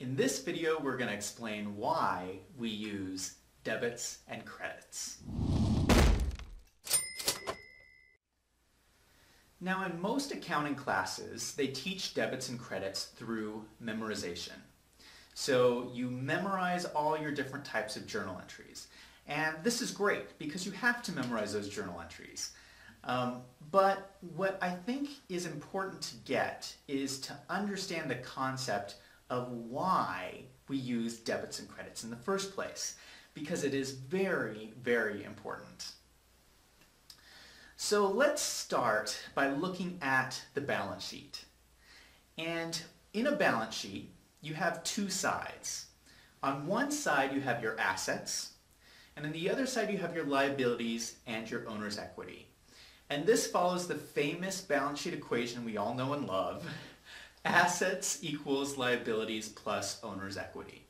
In this video, we're going to explain why we use debits and credits. Now, in most accounting classes, they teach debits and credits through memorization. So you memorize all your different types of journal entries. And this is great because you have to memorize those journal entries. Um, but what I think is important to get is to understand the concept of why we use debits and credits in the first place, because it is very, very important. So let's start by looking at the balance sheet. And in a balance sheet, you have two sides. On one side, you have your assets, and on the other side, you have your liabilities and your owner's equity. And this follows the famous balance sheet equation we all know and love. Assets equals liabilities plus owner's equity.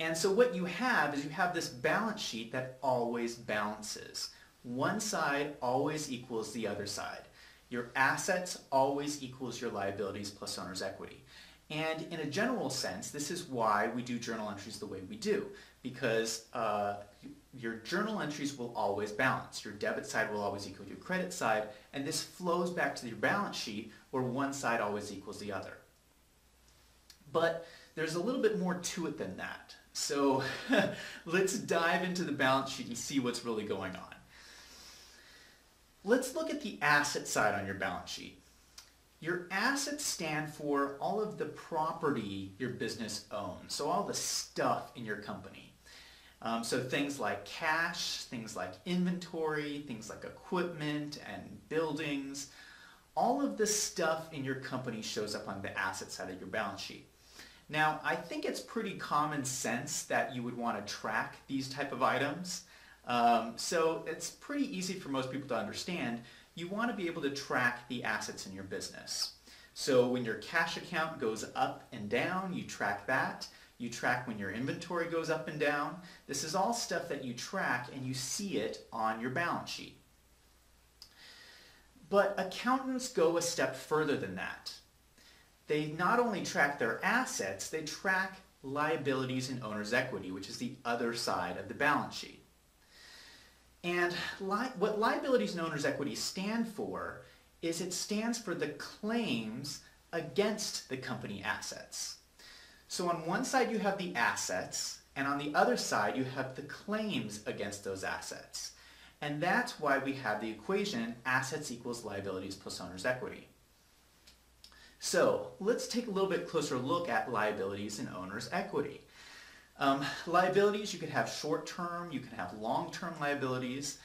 And so what you have is you have this balance sheet that always balances. One side always equals the other side. Your assets always equals your liabilities plus owner's equity. And in a general sense, this is why we do journal entries the way we do, because uh, your journal entries will always balance. Your debit side will always equal your credit side, and this flows back to your balance sheet where one side always equals the other. But there's a little bit more to it than that. So let's dive into the balance sheet and see what's really going on. Let's look at the asset side on your balance sheet. Your assets stand for all of the property your business owns, so all the stuff in your company. Um, so things like cash, things like inventory, things like equipment and buildings, all of this stuff in your company shows up on the asset side of your balance sheet. Now, I think it's pretty common sense that you would want to track these type of items. Um, so it's pretty easy for most people to understand. You want to be able to track the assets in your business. So when your cash account goes up and down, you track that. You track when your inventory goes up and down. This is all stuff that you track and you see it on your balance sheet. But accountants go a step further than that. They not only track their assets, they track liabilities and owner's equity, which is the other side of the balance sheet. And li what liabilities and owner's equity stand for is it stands for the claims against the company assets. So on one side you have the assets, and on the other side you have the claims against those assets. And that's why we have the equation assets equals liabilities plus owner's equity. So let's take a little bit closer look at liabilities and owner's equity. Um, liabilities, you could have short-term, you can have long-term liabilities.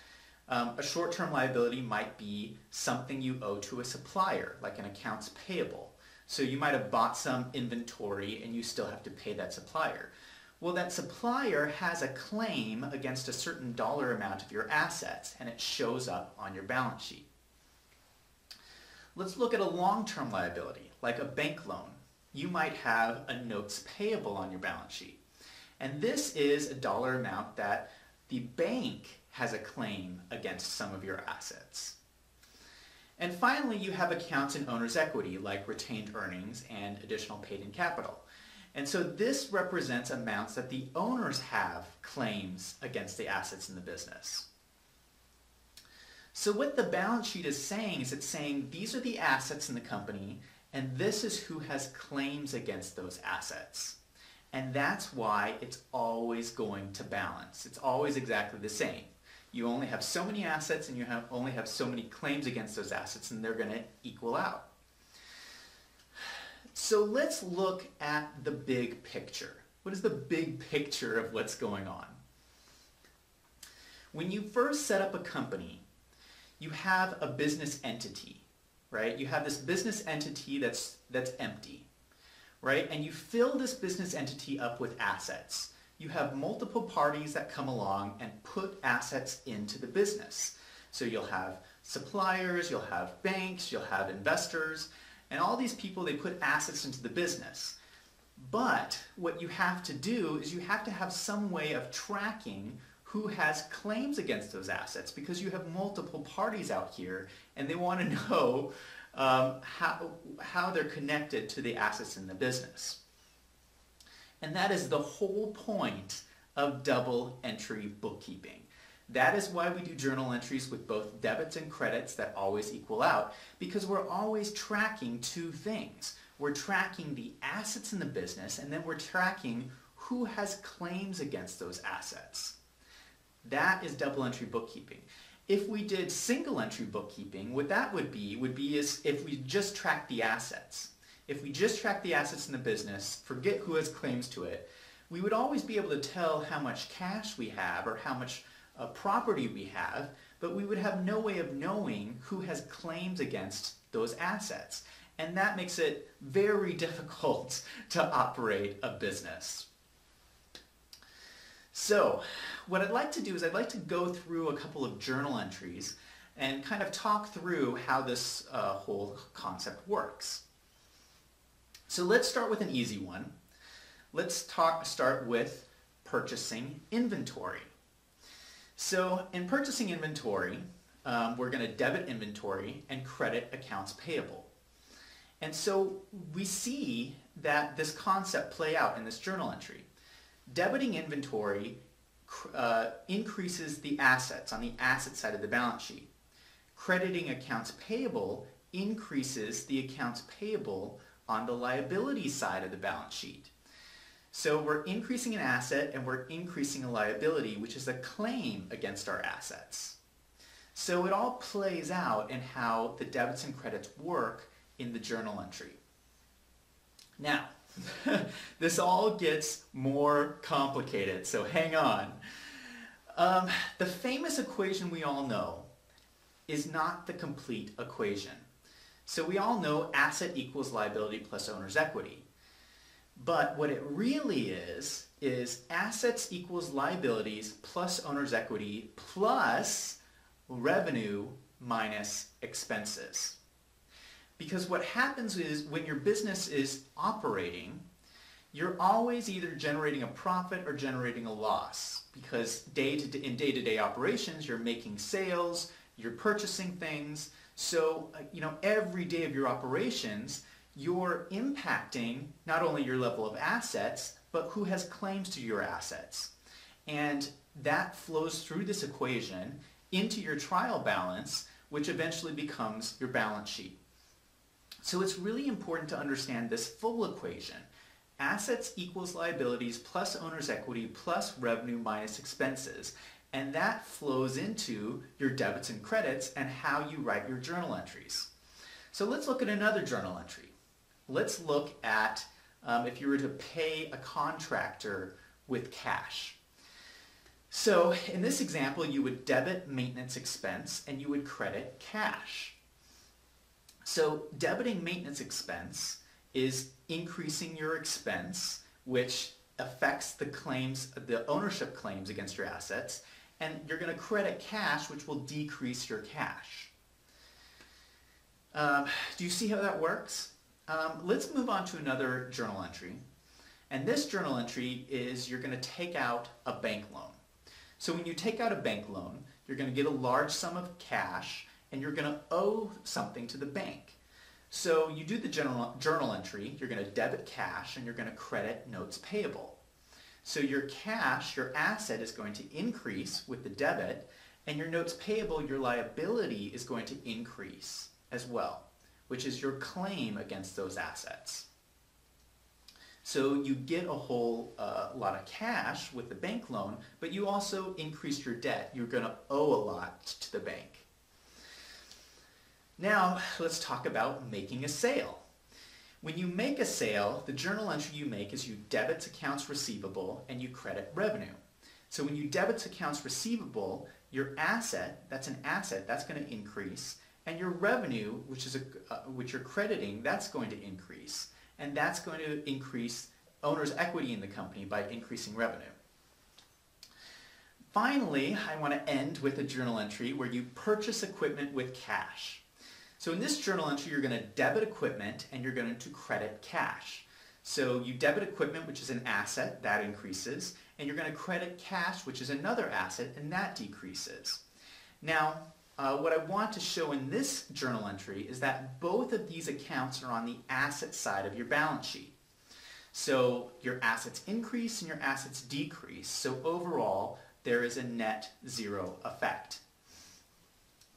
Um, a short-term liability might be something you owe to a supplier, like an accounts payable. So you might have bought some inventory and you still have to pay that supplier. Well, that supplier has a claim against a certain dollar amount of your assets and it shows up on your balance sheet. Let's look at a long-term liability, like a bank loan. You might have a notes payable on your balance sheet. And this is a dollar amount that the bank has a claim against some of your assets. And finally, you have accounts in owner's equity, like retained earnings and additional paid-in capital. And so this represents amounts that the owners have claims against the assets in the business. So what the balance sheet is saying is it's saying these are the assets in the company and this is who has claims against those assets. And that's why it's always going to balance. It's always exactly the same you only have so many assets and you have only have so many claims against those assets and they're going to equal out. So let's look at the big picture. What is the big picture of what's going on? When you first set up a company, you have a business entity, right? You have this business entity that's, that's empty, right? And you fill this business entity up with assets you have multiple parties that come along and put assets into the business. So you'll have suppliers, you'll have banks, you'll have investors, and all these people, they put assets into the business. But what you have to do is you have to have some way of tracking who has claims against those assets because you have multiple parties out here and they want to know um, how, how they're connected to the assets in the business. And that is the whole point of double entry bookkeeping. That is why we do journal entries with both debits and credits that always equal out because we're always tracking two things. We're tracking the assets in the business and then we're tracking who has claims against those assets. That is double entry bookkeeping. If we did single entry bookkeeping, what that would be would be is if we just track the assets. If we just track the assets in the business, forget who has claims to it, we would always be able to tell how much cash we have or how much uh, property we have, but we would have no way of knowing who has claims against those assets. And that makes it very difficult to operate a business. So what I'd like to do is I'd like to go through a couple of journal entries and kind of talk through how this uh, whole concept works. So let's start with an easy one. Let's talk, start with purchasing inventory. So in purchasing inventory, um, we're going to debit inventory and credit accounts payable. And so we see that this concept play out in this journal entry. Debiting inventory uh, increases the assets on the asset side of the balance sheet. Crediting accounts payable increases the accounts payable on the liability side of the balance sheet. So we're increasing an asset and we're increasing a liability, which is a claim against our assets. So it all plays out in how the debits and credits work in the journal entry. Now, this all gets more complicated, so hang on. Um, the famous equation we all know is not the complete equation. So we all know asset equals liability plus owner's equity. But what it really is, is assets equals liabilities plus owner's equity plus revenue minus expenses. Because what happens is when your business is operating, you're always either generating a profit or generating a loss. Because day to day, in day-to-day operations, you're making sales, you're purchasing things. So, uh, you know, every day of your operations, you're impacting not only your level of assets, but who has claims to your assets. And that flows through this equation into your trial balance, which eventually becomes your balance sheet. So it's really important to understand this full equation. Assets equals liabilities plus owner's equity plus revenue minus expenses. And that flows into your debits and credits and how you write your journal entries. So let's look at another journal entry. Let's look at um, if you were to pay a contractor with cash. So in this example, you would debit maintenance expense and you would credit cash. So debiting maintenance expense is increasing your expense, which affects the claims, the ownership claims against your assets, and you're going to credit cash, which will decrease your cash. Um, do you see how that works? Um, let's move on to another journal entry. And this journal entry is you're going to take out a bank loan. So when you take out a bank loan, you're going to get a large sum of cash and you're going to owe something to the bank. So you do the journal, journal entry, you're going to debit cash and you're going to credit notes payable. So your cash, your asset is going to increase with the debit and your notes payable, your liability is going to increase as well, which is your claim against those assets. So you get a whole uh, lot of cash with the bank loan, but you also increase your debt. You're going to owe a lot to the bank. Now, let's talk about making a sale. When you make a sale, the journal entry you make is you debit accounts receivable and you credit revenue. So when you debit accounts receivable, your asset, that's an asset, that's going to increase, and your revenue, which is a, uh, which you're crediting, that's going to increase, and that's going to increase owner's equity in the company by increasing revenue. Finally, I want to end with a journal entry where you purchase equipment with cash. So in this journal entry, you're going to debit equipment and you're going to credit cash. So you debit equipment, which is an asset, that increases, and you're going to credit cash, which is another asset, and that decreases. Now, uh, what I want to show in this journal entry is that both of these accounts are on the asset side of your balance sheet. So your assets increase and your assets decrease. So overall, there is a net zero effect.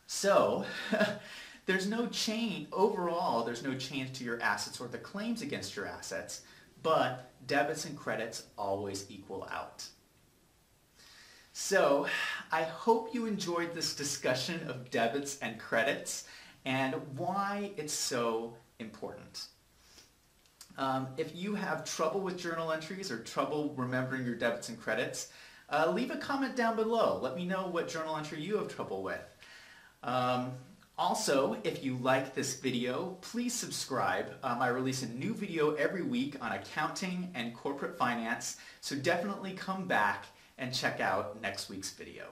So there's no change, overall, there's no change to your assets or the claims against your assets, but debits and credits always equal out. So I hope you enjoyed this discussion of debits and credits and why it's so important. Um, if you have trouble with journal entries or trouble remembering your debits and credits, uh, leave a comment down below. Let me know what journal entry you have trouble with. Um, also, if you like this video, please subscribe. Um, I release a new video every week on accounting and corporate finance, so definitely come back and check out next week's video.